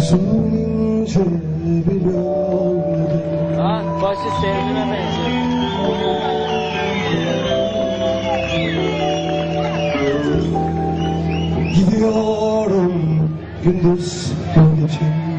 İnce bir yoldu Ha, başı sevdiğime benziyor. Gidiyorum gündüz gün gece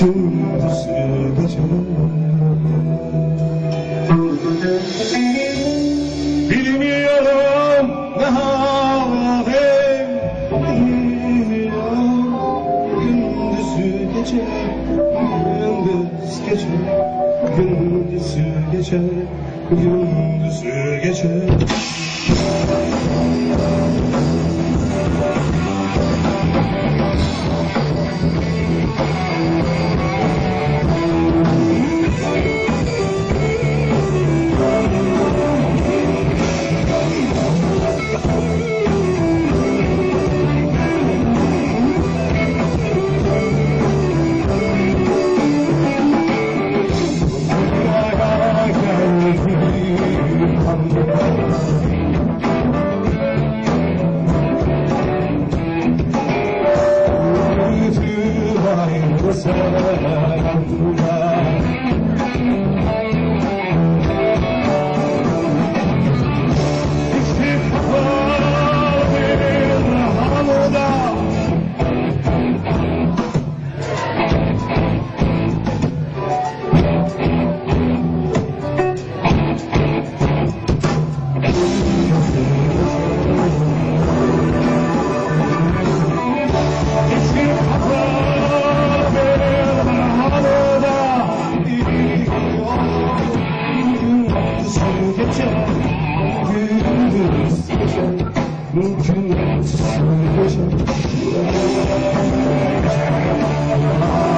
Gündüz gece ne halim gündüzü gece Gündüz gece Gündüzü gece Gündüzü gece Gece, Yeah. He you a.